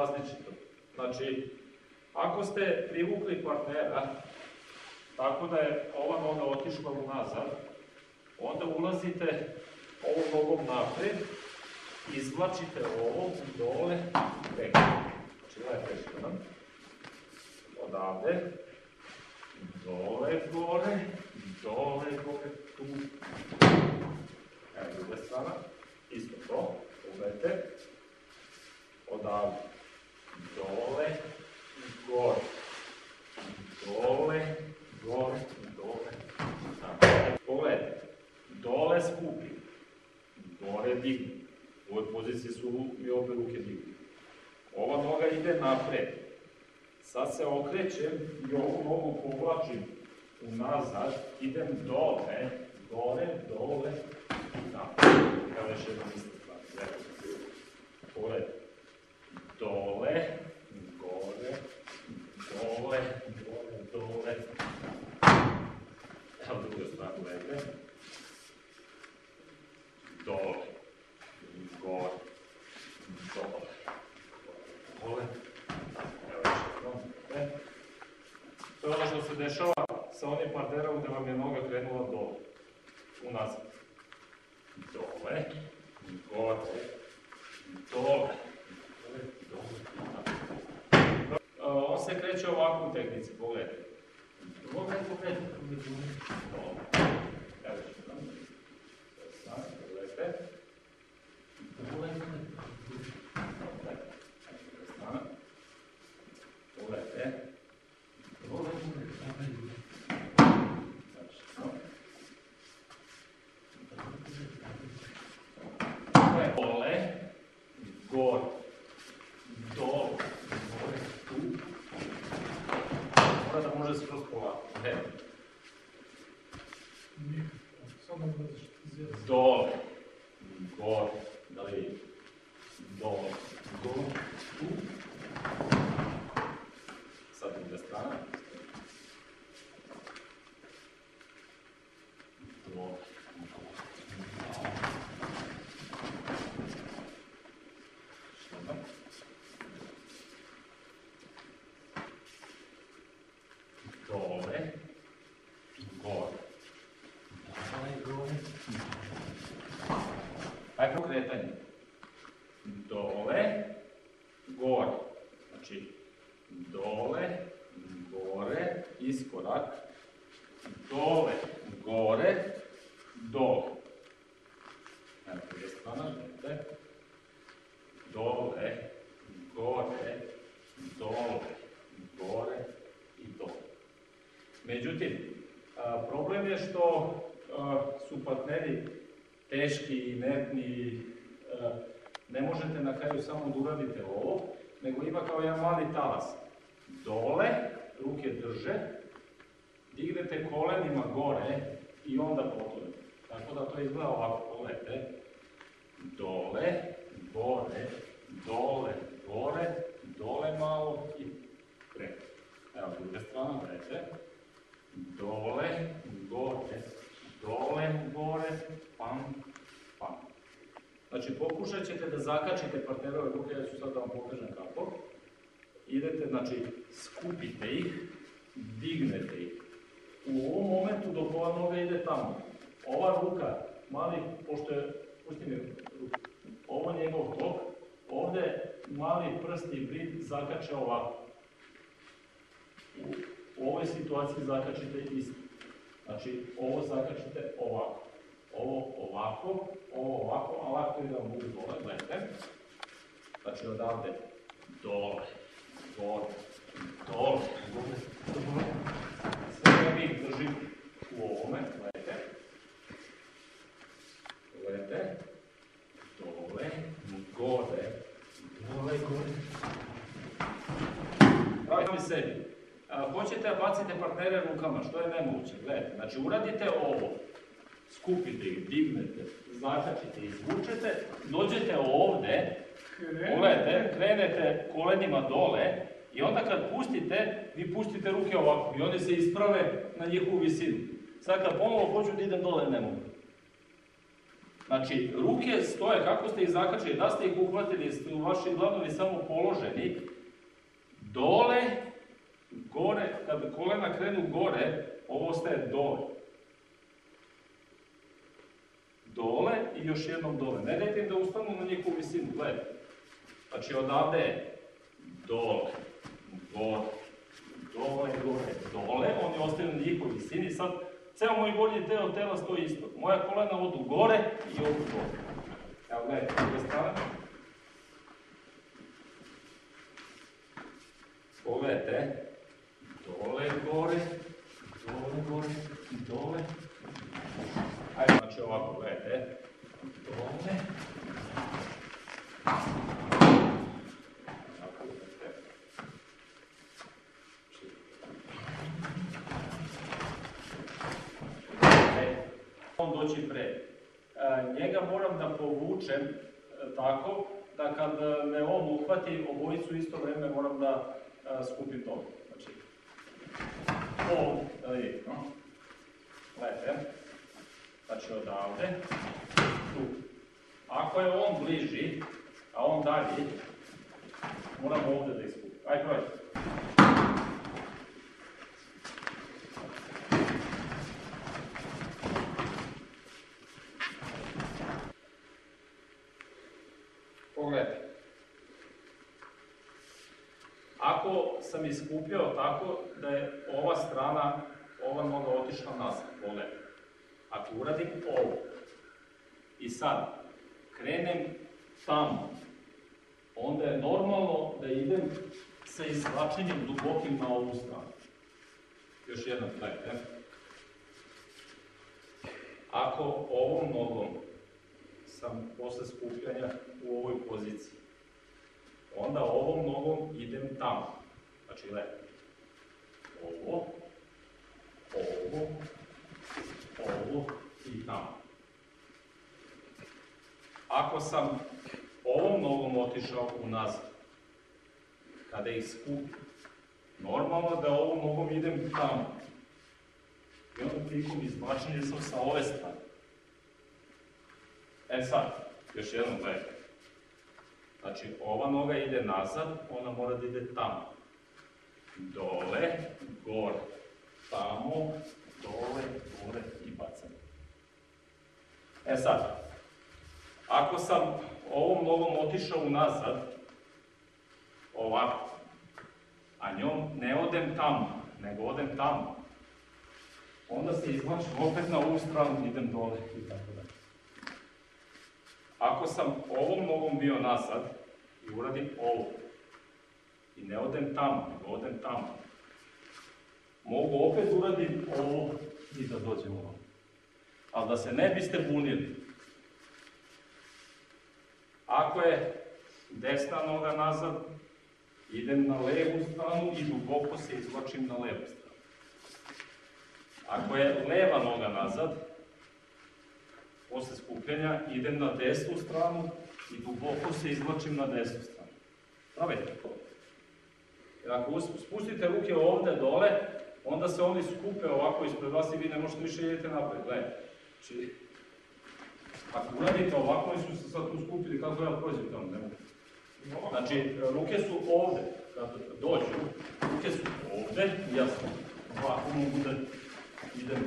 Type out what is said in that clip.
različito. Znači, ako ste privukli partnera, tako da je ova noga otišla unazad, onda ulazite ovom nogom napred, izvlačite ovo dole, preko. Znači, gledajte što nam. Odavde, dole, gore, dole, gore, tu. Evo druga strana, isto to, pogledajte. Odavde, dole, gore, dole, gore, dole, tako. Pogledajte, dole skupi, gore digni. U ovoj poziciji su i obe ruke digni. Ova noga ide napred. Sad se okrećem i ovu nogu povlačim unazad, idem dole, gore, dole, tako. Evo još jedna stvar. Pogledajte. Dole, gore, dole, gore, dole. Evo druga strana, gledajte. Dole, gore, dole, dole. To je ono što se dešava sa onim partnerom gdje vam je noga krenula dole, unazad. Dole, gore, dole, dole. A, On se kreće ovako u tehnici, pogledajte. Pogledajte, pogledajte, pogledajte. Dole. Evo još jednom. Sad, pogledajte. Dole, dole. Strana. Pogledajte. Dole, dole, dole. Znači, no. Dole, gore, dole, gore, tu. Mora da može skroz polako. E, Samo gledaš zvijezdu. dole, gore, da li vidite? Dole, gore, tu. Sad druga strana. Dole, Dobro. Dole, gore. Dole, gore. Ajde kretanje. Dole, gore. Znači, dole, gore, iskorak. Dole, gore, dole. Evo, druga strana, gledajte. Dole, gore, dole, gore i dole. Međutim, problem je što su partneri teški, inertni, ne možete na kraju samo da uradite ovo, nego ima kao jedan mali talas. Dole, ruke drže, dignete kolenima gore i onda potonete. Tako da to izgleda ovako, pogledajte. Dole, gore, dole, gore, dole malo i preko. Evo druga strana, gledajte. Dole, gore, dole, gore, pam, pam. Znači pokušat ćete da zakačite partnerove ruke, ja ću sad da vam pokažem kako. Idete, znači skupite ih, dignete ih. U ovom momentu dok ova noga ide tamo, ova ruka, mali, pošto je, pusti mi ruku, ovo njegov tok, ovdje mali prst i zakače ovako. U ovoj situaciji zakačite isto. Znači, ovo zakačite ovako. Ovo ovako, ovo ovako, a ovako ide vam budu dole, gledajte. Znači, odavde dole, gore, dole, dole, dole. Sve mi držim u ovome, gledajte. Gledajte. Dole, gore, dole, gore. Pravite sebi. Hoćete da bacite partnere rukama, što je nemoguće. Gledajte, znači uradite ovo. Skupite ih, dignete, zakačite, izvučete, dođete ovde, pogledajte, krenete kolenima dole i onda kad pustite, vi pustite ruke ovako i one se isprave na njihovu visinu. Sad kad ponovo hoću da idem dole, ne mogu. Znači, ruke stoje, kako ste ih zakačili, da ste ih uhvatili, ste u vaši dlanovi samo položeni, dole, gore, kad kolena krenu gore, ovo ostaje dole. Dole i još jednom dole. Ne dajte im da ustanu na njihovu visinu, gledajte. Znači, odavde dole, gore, dole, gore, dole, oni ostaju na njihovoj visini, sad ceo moj gornji deo tela stoji isto. Moja kolena odu gore i odu dole. Evo gledajte, s druge strane. Pogledajte, dole, gore, dole, gore, dole. Znači ovako, gledajte, gledajte. E, on doći pre. E, njega moram da povučem e, tako da kad me on uhvati obojicu isto vreme moram da skupim to. Znači, on, da vidite, no? Znači odavde, tu. Ako je on bliži, a on dalje, moram ovdje da iskupim. Ajde, probajte. Pogledajte. Ako sam iskupio tako da je ova strana, ova noga otišla nazad, pogledajte. Ako uradim ovo i sad krenem tamo, onda je normalno da idem sa izvlačenjem dubokim na ovu stranu. Još jednom, gledajte. Ako ovom nogom sam posle skupljanja u ovoj poziciji. Onda ovom nogom idem tamo. Znači. Ovo, ovo, ovo tamo. Ako sam ovom nogom otišao unazad, kada ih skupim, normalno da ovom nogom idem tamo. I onda prilikom izvlačenja sam sa ove strane. E sad, još jednom gledajte. Znači, ova noga ide nazad, ona mora da ide tamo. Dole, gore, tamo, dole, gore i bacam. E sad, ako sam ovom nogom otišao unazad, ovako, a njom ne odem tamo, nego odem tamo, onda se izvlačim opet na ovu stranu, idem dole i tako dalje. Ako sam ovom nogom bio nazad i uradim ovo, i ne odem tamo, nego odem tamo, mogu opet uradim ovo i da dođem ovo. Ali da se ne biste bunili, ako je desna noga nazad, idem na levu stranu i duboko se izvlačim na levu stranu. Ako je leva noga nazad, posle skupljanja idem na desnu stranu i duboko se izvlačim na desnu stranu. Pravite to. Jer ako us- spustite ruke ovde dole, onda se oni skupe ovako ispred vas i vi ne možete više idete napred. Gledajte. Znači, ako uradite ovako, oni su se sad tu skupili, kako ja prođem tamo, ne. Znači, ruke su ovde, kad dođu, ruke su ovde, i ja sam ovako mogu da idem